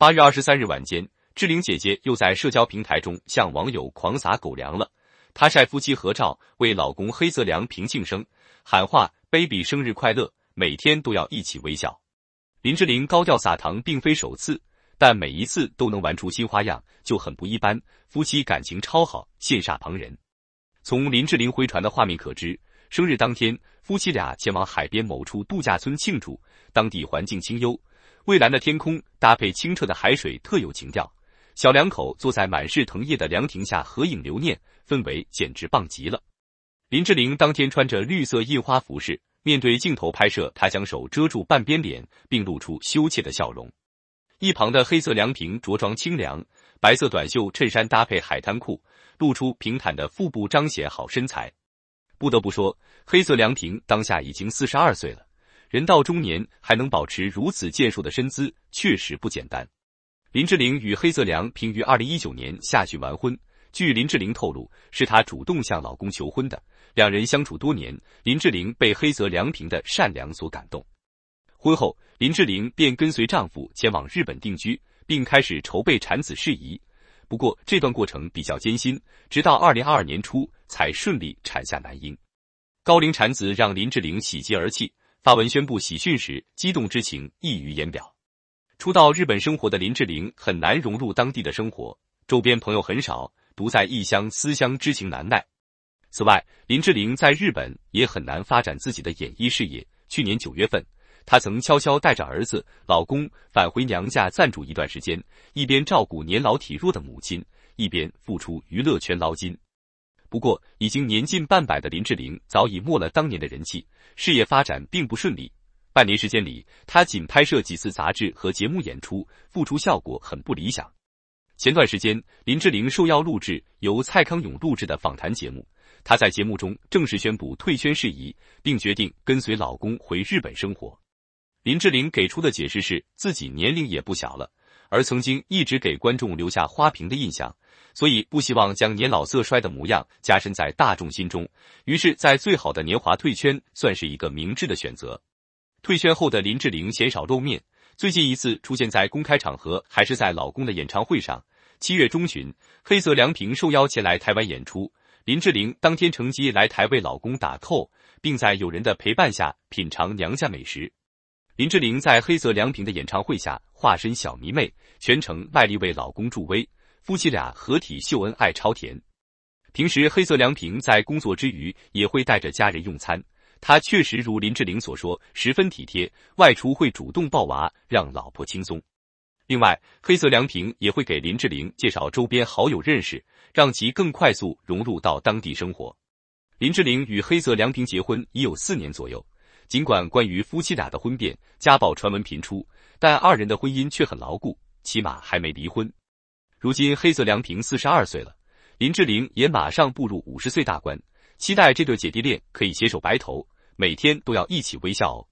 八月二十三日晚间，志玲姐姐又在社交平台中向网友狂撒狗粮了。她晒夫妻合照，为老公黑泽良平庆生，喊话 “baby 生日快乐”，每天都要一起微笑。林志玲高调撒糖并非首次，但每一次都能玩出新花样，就很不一般。夫妻感情超好，羡煞旁人。从林志玲回传的画面可知，生日当天，夫妻俩前往海边某处度假村庆祝，当地环境清幽。蔚蓝的天空搭配清澈的海水，特有情调。小两口坐在满是藤叶的凉亭下合影留念，氛围简直棒极了。林志玲当天穿着绿色印花服饰，面对镜头拍摄，她将手遮住半边脸，并露出羞怯的笑容。一旁的黑色凉亭着装清凉，白色短袖衬衫搭配海滩裤，露出平坦的腹部，彰显好身材。不得不说，黑色凉亭当下已经四十二岁了。人到中年还能保持如此健硕的身姿，确实不简单。林志玲与黑泽良平于二零一九年下旬完婚，据林志玲透露，是她主动向老公求婚的。两人相处多年，林志玲被黑泽良平的善良所感动。婚后，林志玲便跟随丈夫前往日本定居，并开始筹备产子事宜。不过，这段过程比较艰辛，直到二零二二年初才顺利产下男婴。高龄产子让林志玲喜极而泣。发文宣布喜讯时，激动之情溢于言表。初到日本生活的林志玲很难融入当地的生活，周边朋友很少，独在异乡思乡之情难耐。此外，林志玲在日本也很难发展自己的演艺事业。去年九月份，她曾悄悄带着儿子、老公返回娘家暂住一段时间，一边照顾年老体弱的母亲，一边付出娱乐圈捞金。不过，已经年近半百的林志玲早已没了当年的人气，事业发展并不顺利。半年时间里，她仅拍摄几次杂志和节目演出，复出效果很不理想。前段时间，林志玲受邀录制由蔡康永录制的访谈节目，她在节目中正式宣布退圈事宜，并决定跟随老公回日本生活。林志玲给出的解释是自己年龄也不小了，而曾经一直给观众留下花瓶的印象。所以不希望将年老色衰的模样加深在大众心中，于是，在最好的年华退圈，算是一个明智的选择。退圈后的林志玲鲜少露面，最近一次出现在公开场合还是在老公的演唱会上。七月中旬，黑泽良平受邀前来台湾演出，林志玲当天乘机来台为老公打 call，并在友人的陪伴下品尝娘家美食。林志玲在黑泽良平的演唱会下化身小迷妹，全程卖力为老公助威。夫妻俩合体秀恩爱超甜。平时黑泽良平在工作之余也会带着家人用餐，他确实如林志玲所说，十分体贴，外出会主动抱娃，让老婆轻松。另外，黑泽良平也会给林志玲介绍周边好友认识，让其更快速融入到当地生活。林志玲与黑泽良平结婚已有四年左右，尽管关于夫妻俩的婚变、家暴传闻频出，但二人的婚姻却很牢固，起码还没离婚。如今黑泽良平四十二岁了，林志玲也马上步入五十岁大关，期待这对姐弟恋可以携手白头，每天都要一起微笑哦。